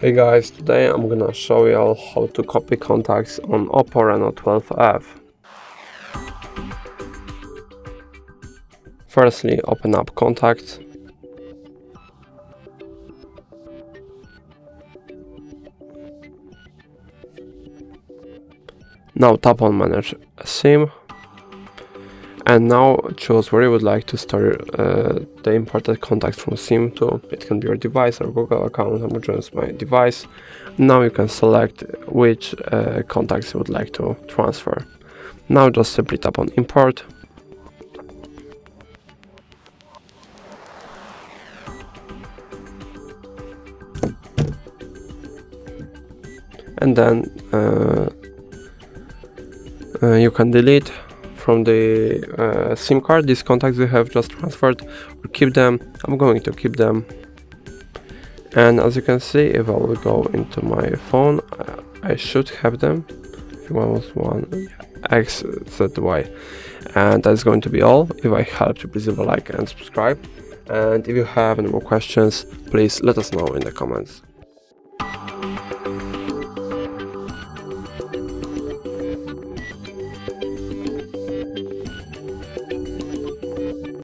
Hey guys, today I'm gonna show you all how to copy contacts on Oppo Reno 12F. Firstly, open up contacts. Now tap on manage SIM and now choose where you would like to store uh, the imported contacts from SIM to. It can be your device or Google account. I'm going to my device. Now you can select which uh, contacts you would like to transfer. Now just simply tap on import. And then uh, uh you can delete from the uh, SIM card, these contacts you have just transferred, or keep them. I'm going to keep them. And as you can see, if I will go into my phone, I should have them. One was one X Z Y, and that's going to be all. If I helped you, please leave a like and subscribe. And if you have any more questions, please let us know in the comments.